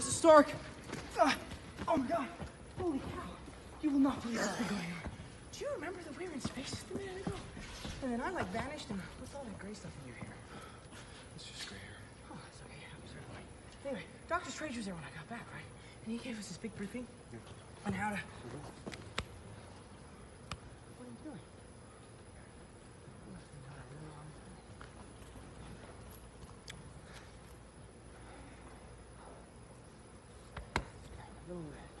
Stark! Uh, oh my god! Holy cow! You will not believe what's been going on. Do you remember that we were in space just a minute ago? And then I like vanished and what's all that gray stuff in your hair? It's just gray hair. Oh, it's okay. Right away. Anyway, Dr. Strange was there when I got back, right? And he gave us this big briefing on how to. What are Lord.